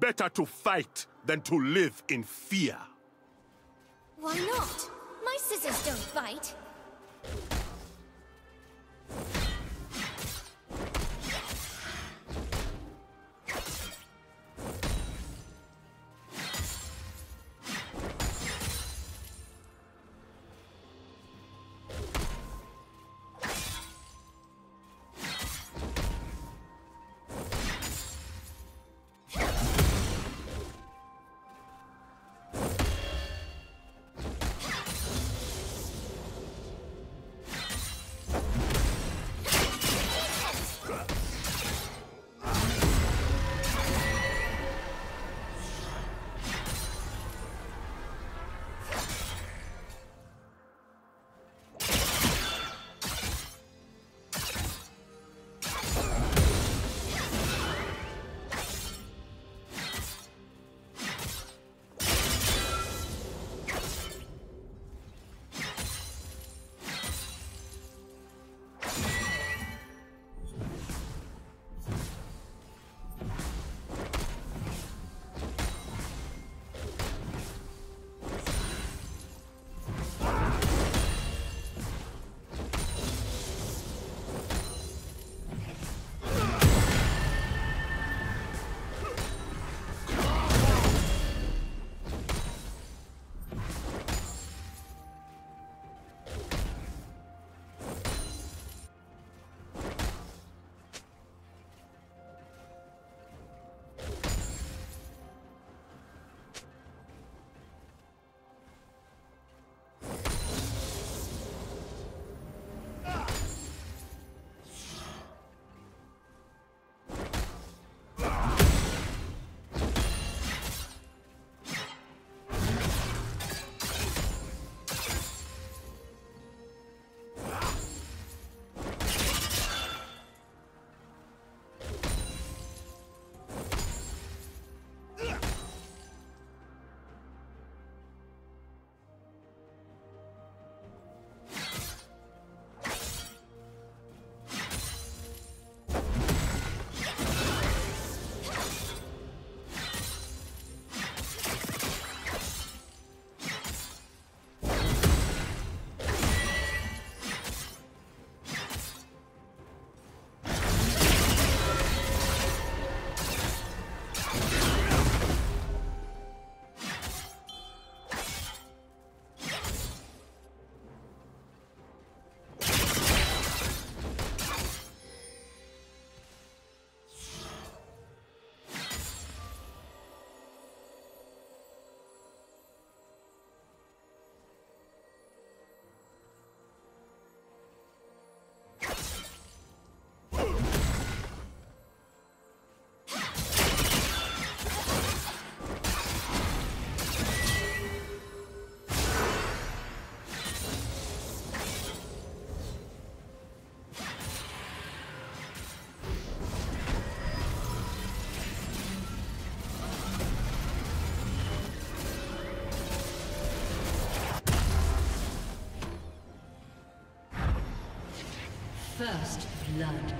Better to fight than to live in fear. Why not? My scissors don't bite. First blood.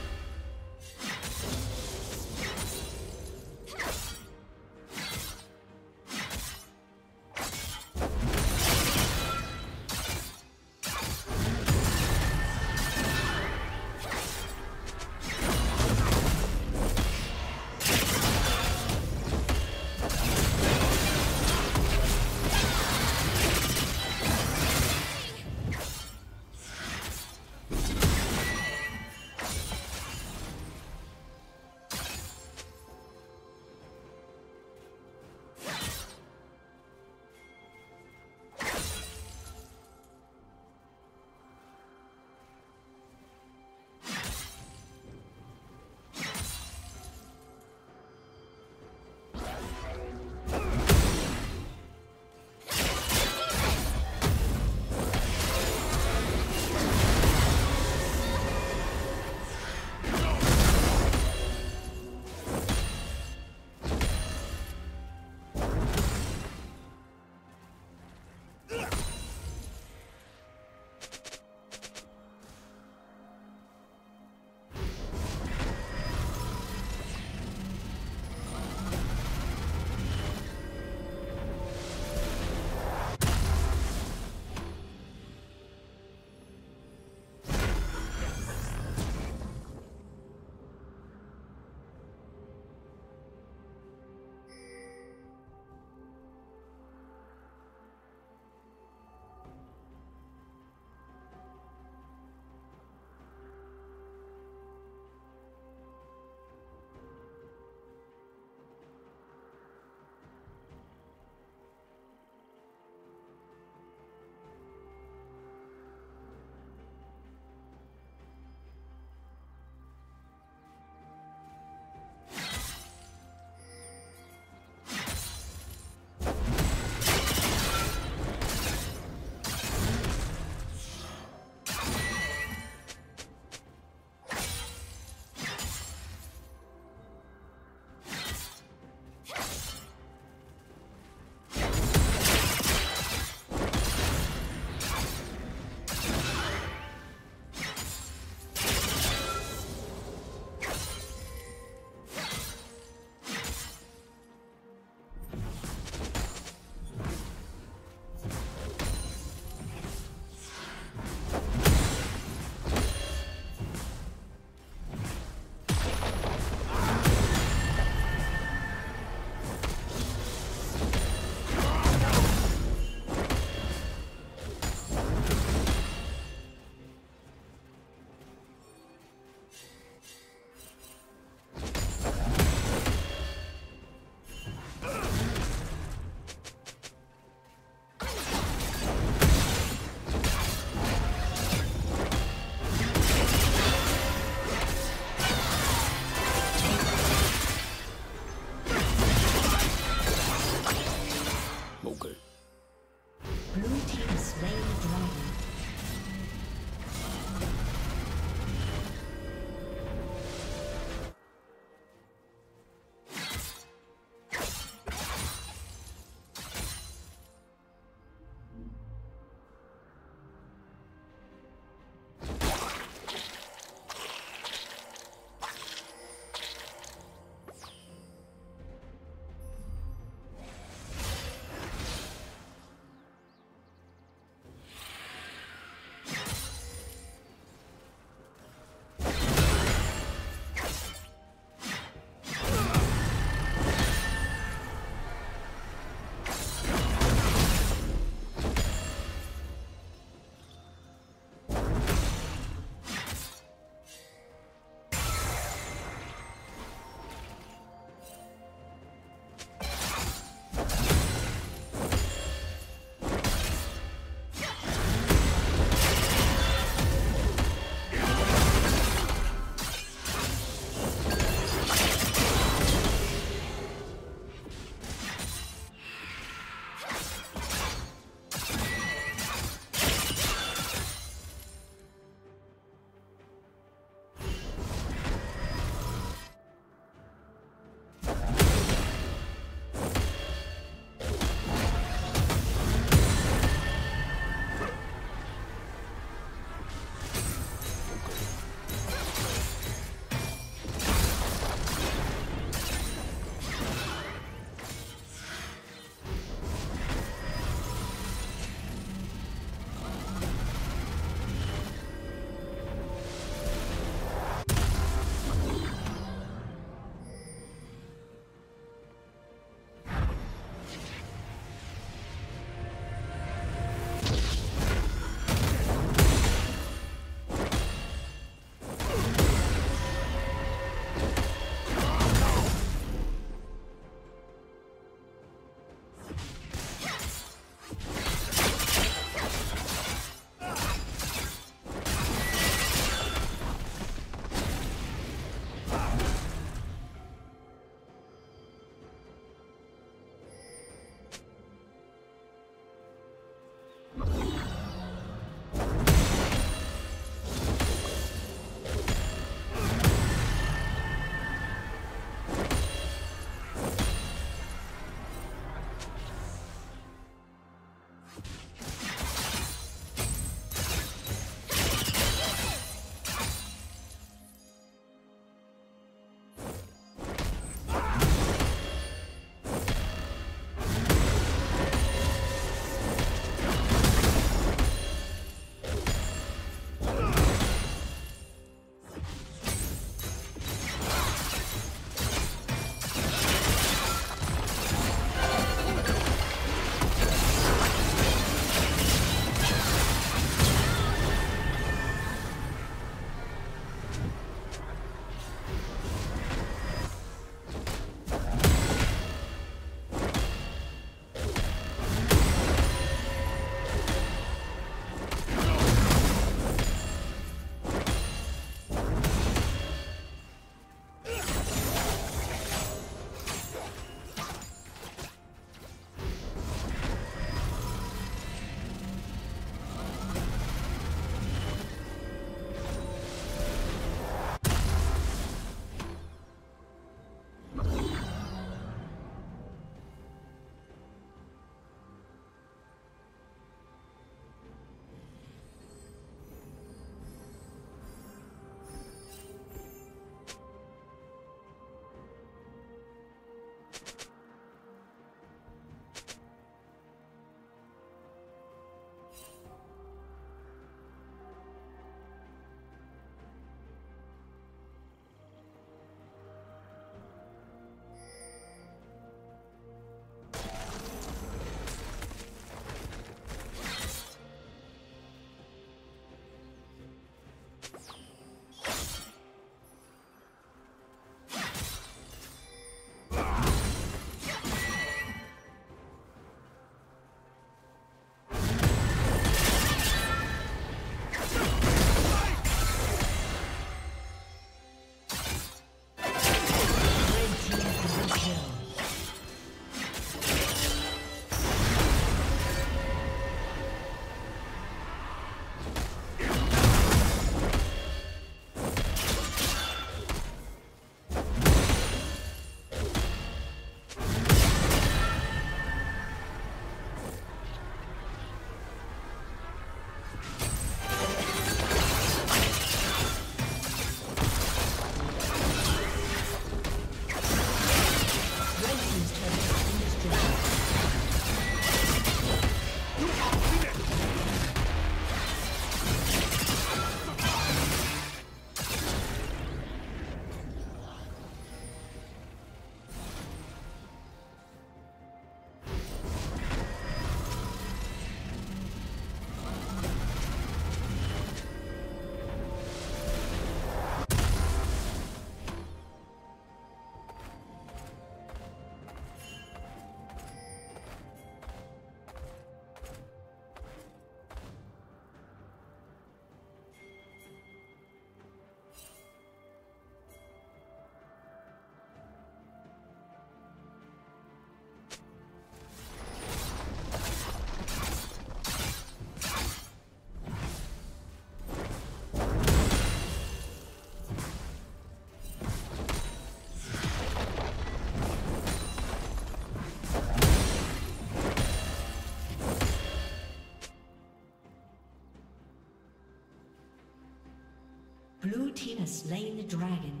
Slain the dragon.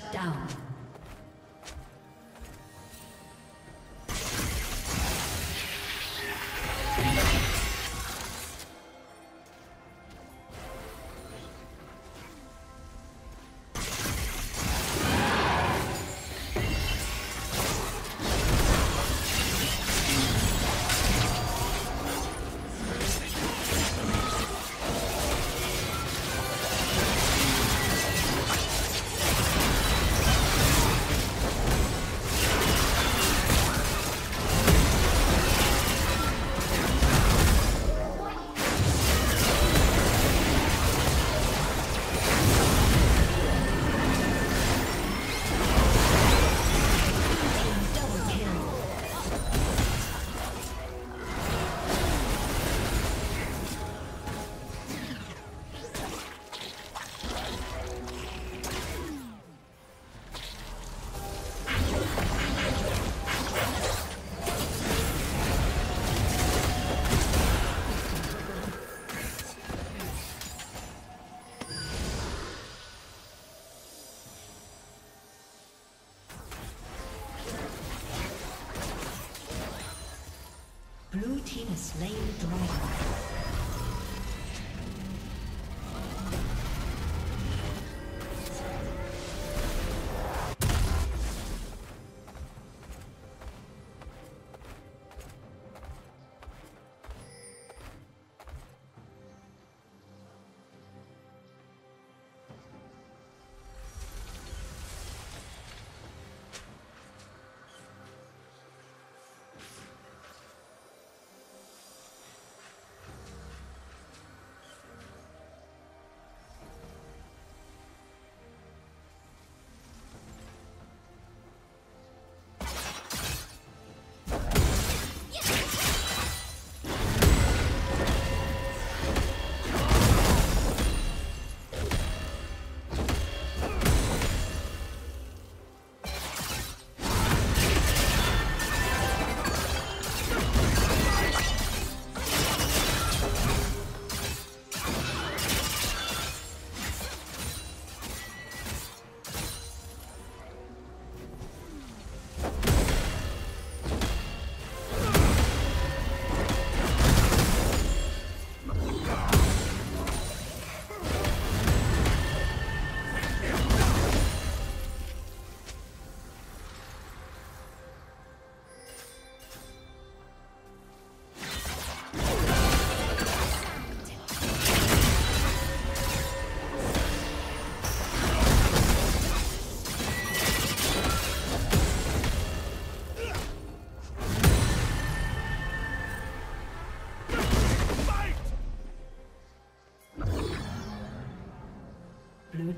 Shut down.